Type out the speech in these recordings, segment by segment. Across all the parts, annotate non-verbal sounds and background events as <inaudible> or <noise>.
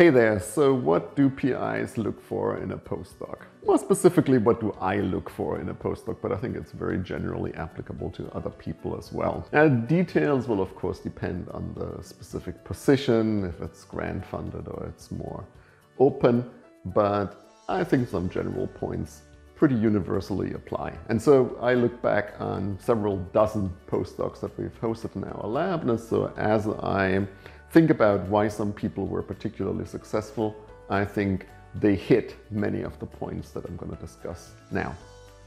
Hey there, so what do PIs look for in a postdoc? More specifically, what do I look for in a postdoc, but I think it's very generally applicable to other people as well. Now, details will of course depend on the specific position, if it's grant funded or it's more open, but I think some general points pretty universally apply. And so I look back on several dozen postdocs that we've hosted in our lab, and so as I think about why some people were particularly successful, I think they hit many of the points that I'm going to discuss now.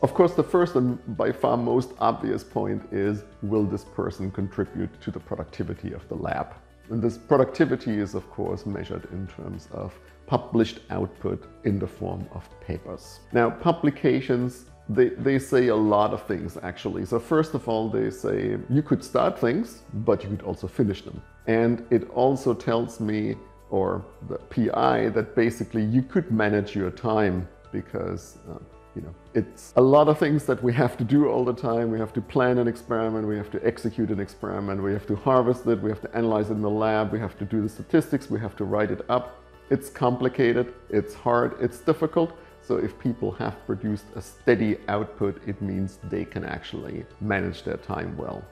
Of course, the first and by far most obvious point is, will this person contribute to the productivity of the lab? And this productivity is of course measured in terms of published output in the form of papers. Now, publications they, they say a lot of things actually. So first of all, they say you could start things, but you could also finish them. And it also tells me, or the PI, that basically you could manage your time because uh, you know, it's a lot of things that we have to do all the time. We have to plan an experiment, we have to execute an experiment, we have to harvest it, we have to analyze it in the lab, we have to do the statistics, we have to write it up. It's complicated, it's hard, it's difficult, so if people have produced a steady output, it means they can actually manage their time well.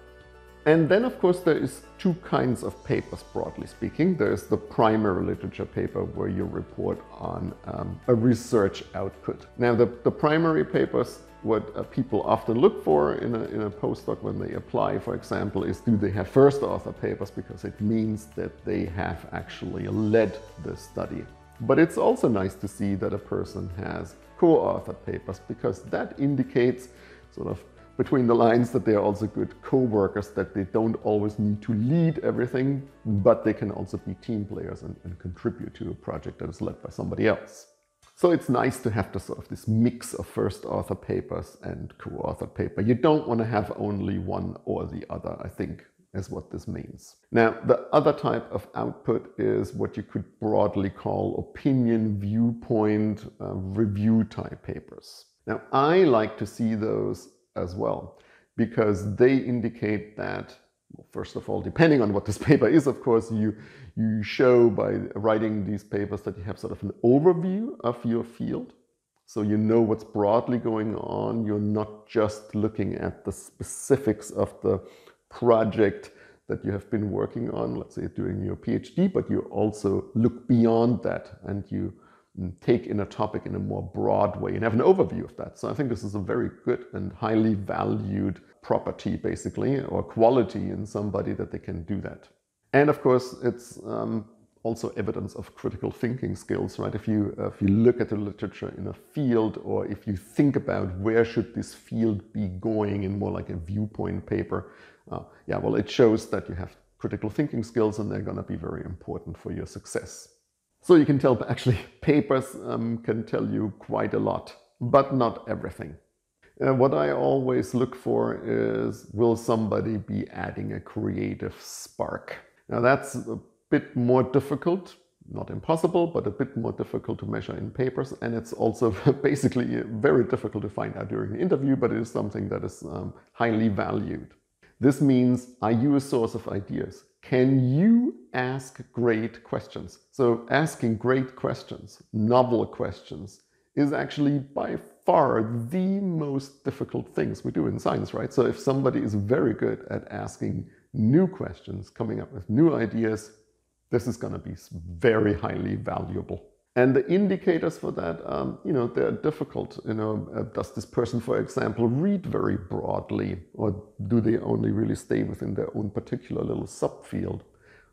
And then of course there is two kinds of papers broadly speaking. There's the primary literature paper where you report on um, a research output. Now the, the primary papers, what uh, people often look for in a, in a postdoc when they apply, for example, is do they have first author papers because it means that they have actually led the study. But it's also nice to see that a person has co-authored papers because that indicates sort of between the lines that they are also good co-workers, that they don't always need to lead everything, but they can also be team players and, and contribute to a project that is led by somebody else. So it's nice to have this sort of this mix of first author papers and co-authored paper. You don't want to have only one or the other, I think is what this means. Now, the other type of output is what you could broadly call opinion, viewpoint, uh, review type papers. Now, I like to see those as well because they indicate that, well, first of all, depending on what this <laughs> paper is, of course, you, you show by writing these papers that you have sort of an overview of your field. So you know what's broadly going on. You're not just looking at the specifics of the project that you have been working on, let's say during your PhD, but you also look beyond that and you mm, take in a topic in a more broad way and have an overview of that. So I think this is a very good and highly valued property, basically, or quality in somebody that they can do that. And of course, it's um, also evidence of critical thinking skills, right? If you, uh, if you look at the literature in a field or if you think about where should this field be going in more like a viewpoint paper, uh, yeah, well, it shows that you have critical thinking skills and they're going to be very important for your success. So you can tell <laughs> actually papers um, can tell you quite a lot, but not everything. Uh, what I always look for is will somebody be adding a creative spark? Now that's a bit more difficult, not impossible, but a bit more difficult to measure in papers. And it's also <laughs> basically very difficult to find out during the interview, but it is something that is um, highly valued. This means, are you a source of ideas? Can you ask great questions? So asking great questions, novel questions, is actually by far the most difficult things we do in science, right? So if somebody is very good at asking new questions, coming up with new ideas, this is going to be very highly valuable. And the indicators for that, um, you know, they're difficult. You know, uh, does this person, for example, read very broadly, or do they only really stay within their own particular little subfield?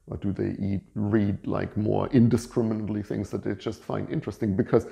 Or do they eat, read like more indiscriminately things that they just find interesting? Because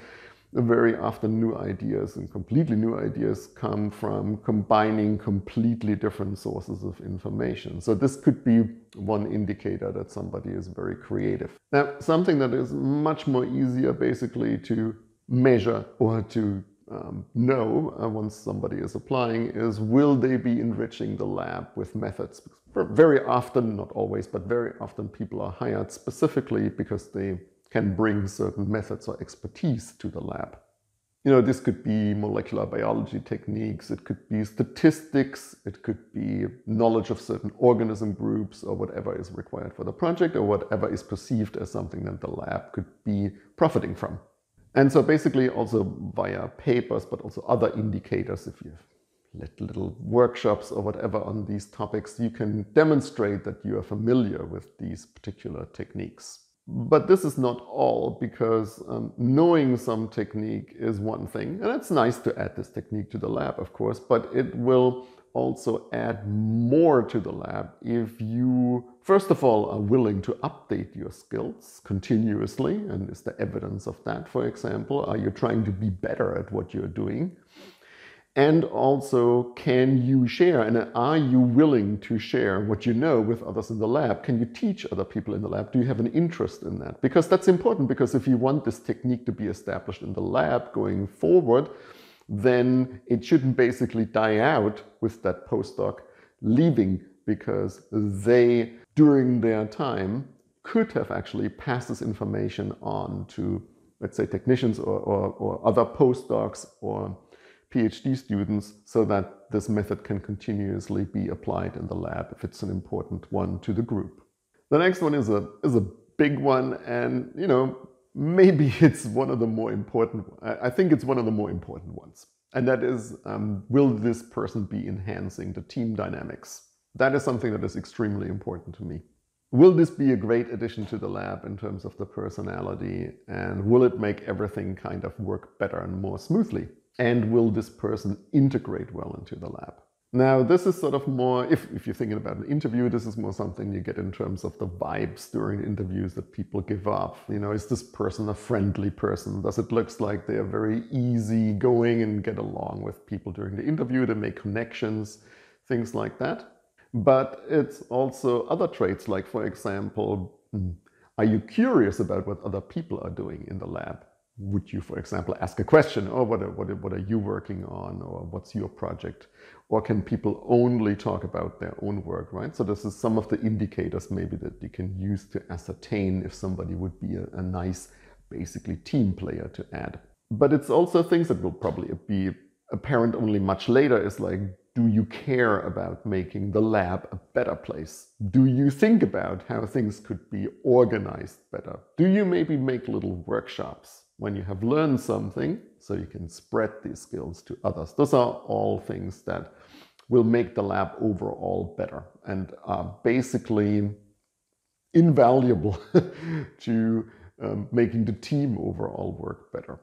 very often new ideas and completely new ideas come from combining completely different sources of information. So this could be one indicator that somebody is very creative. Now, something that is much more easier basically to measure or to um, know uh, once somebody is applying is will they be enriching the lab with methods? Very often, not always, but very often people are hired specifically because they can bring certain methods or expertise to the lab. You know, this could be molecular biology techniques, it could be statistics, it could be knowledge of certain organism groups or whatever is required for the project or whatever is perceived as something that the lab could be profiting from. And so basically also via papers, but also other indicators, if you've little workshops or whatever on these topics, you can demonstrate that you are familiar with these particular techniques. But this is not all because um, knowing some technique is one thing, and it's nice to add this technique to the lab, of course, but it will also add more to the lab if you, first of all, are willing to update your skills continuously. And is there evidence of that, for example? Are you trying to be better at what you're doing? And also, can you share and are you willing to share what you know with others in the lab? Can you teach other people in the lab? Do you have an interest in that? Because that's important because if you want this technique to be established in the lab going forward, then it shouldn't basically die out with that postdoc leaving because they, during their time, could have actually passed this information on to, let's say, technicians or, or, or other postdocs or PhD students so that this method can continuously be applied in the lab if it's an important one to the group. The next one is a, is a big one and, you know, maybe <laughs> it's one of the more important, I think it's one of the more important ones. And that is, um, will this person be enhancing the team dynamics? That is something that is extremely important to me. Will this be a great addition to the lab in terms of the personality? And will it make everything kind of work better and more smoothly? And will this person integrate well into the lab? Now, this is sort of more, if, if you're thinking about an interview, this is more something you get in terms of the vibes during interviews that people give off. You know, is this person a friendly person? Does it look like they're very easy going and get along with people during the interview? They make connections, things like that. But it's also other traits, like, for example, hmm, are you curious about what other people are doing in the lab? Would you, for example, ask a question, or oh, what are, what, what are you working on, or what's your project? Or can people only talk about their own work, right? So this is some of the indicators maybe that you can use to ascertain if somebody would be a, a nice, basically team player to add. But it's also things that will probably be apparent only much later is like, do you care about making the lab a better place? Do you think about how things could be organized better? Do you maybe make little workshops when you have learned something so you can spread these skills to others. Those are all things that will make the lab overall better and are basically invaluable <laughs> to um, making the team overall work better.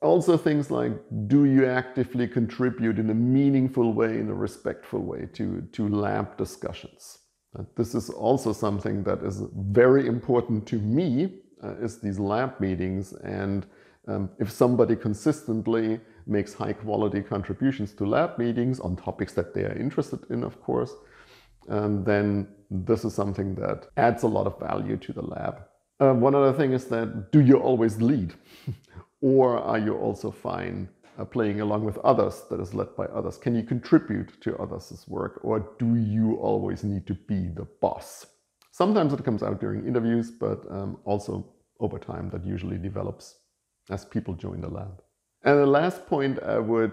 Also things like, do you actively contribute in a meaningful way, in a respectful way to, to lab discussions? This is also something that is very important to me uh, is these lab meetings. And um, if somebody consistently makes high quality contributions to lab meetings on topics that they are interested in, of course, um, then this is something that adds a lot of value to the lab. Uh, one other thing is that do you always lead? <laughs> or are you also fine uh, playing along with others that is led by others? Can you contribute to others' work or do you always need to be the boss? Sometimes it comes out during interviews, but um, also over time that usually develops as people join the lab. And the last point I would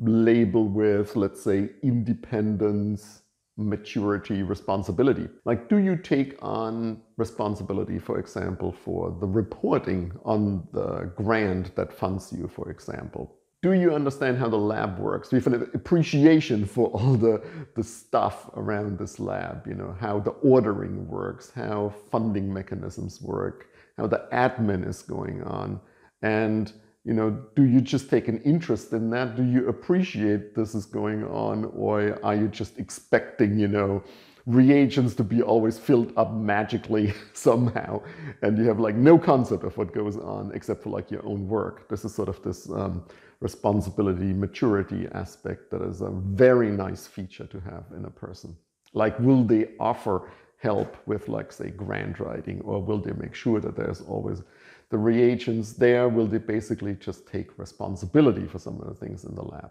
label with, let's say, independence, maturity, responsibility. Like, do you take on responsibility, for example, for the reporting on the grant that funds you, for example? Do you understand how the lab works? Do you have an appreciation for <laughs> all the, the stuff around this lab? You know, how the ordering works, how funding mechanisms work, how the admin is going on. And, you know, do you just take an interest in that? Do you appreciate this is going on? Or are you just expecting, you know, reagents to be always filled up magically <laughs> somehow and you have like no concept of what goes on except for like your own work this is sort of this um, responsibility maturity aspect that is a very nice feature to have in a person like will they offer help with like say grant writing or will they make sure that there's always the reagents there will they basically just take responsibility for some of the things in the lab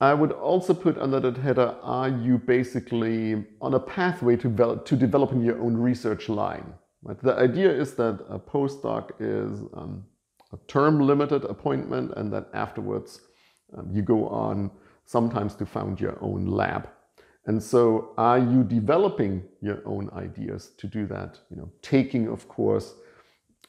I would also put under that header, are you basically on a pathway to, develop, to developing your own research line? Right? The idea is that a postdoc is um, a term limited appointment and then afterwards um, you go on sometimes to found your own lab. And so are you developing your own ideas to do that? You know, taking, of course,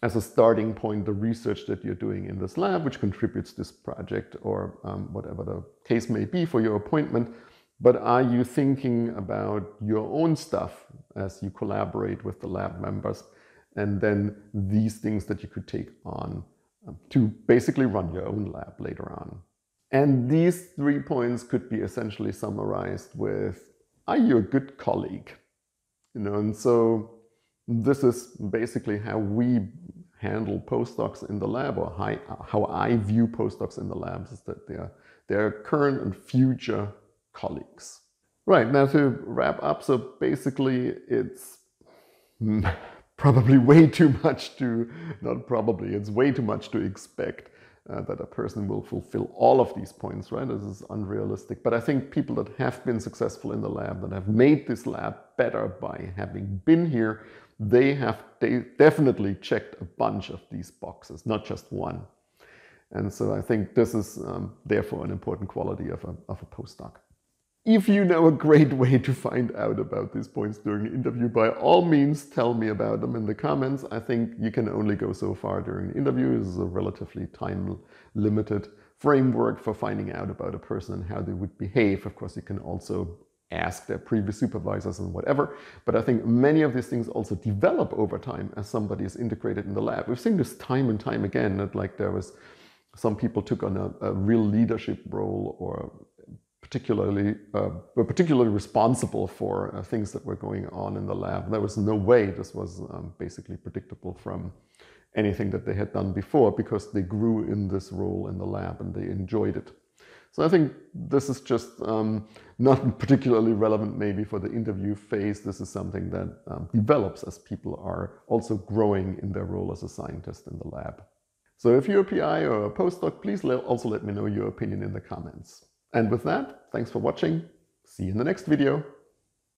as a starting point, the research that you're doing in this lab, which contributes this project or um, whatever the case may be for your appointment. But are you thinking about your own stuff as you collaborate with the lab members? And then these things that you could take on to basically run your own lab later on. And these three points could be essentially summarized with, are you a good colleague? You know, and so this is basically how we handle postdocs in the lab or how I view postdocs in the labs is that they're, they're current and future colleagues. Right, now to wrap up, so basically it's probably <laughs> way too much to, not probably, it's way too much to expect uh, that a person will fulfill all of these points, right? This is unrealistic. But I think people that have been successful in the lab, that have made this lab better by having been here, they have they definitely checked a bunch of these boxes, not just one. And so I think this is um, therefore an important quality of a, of a postdoc. If you know a great way to find out about these points during the interview, by all means tell me about them in the comments. I think you can only go so far during the interview. This is a relatively time limited framework for finding out about a person and how they would behave. Of course, you can also ask their previous supervisors and whatever. But I think many of these things also develop over time as somebody is integrated in the lab. We've seen this time and time again that like there was some people took on a, a real leadership role or particularly uh, were particularly responsible for uh, things that were going on in the lab. There was no way this was um, basically predictable from anything that they had done before because they grew in this role in the lab and they enjoyed it. So I think this is just um, not <laughs> particularly relevant maybe for the interview phase. This is something that um, develops as people are also growing in their role as a scientist in the lab. So if you're a PI or a postdoc, please also let me know your opinion in the comments. And with that, thanks for watching. See you in the next video.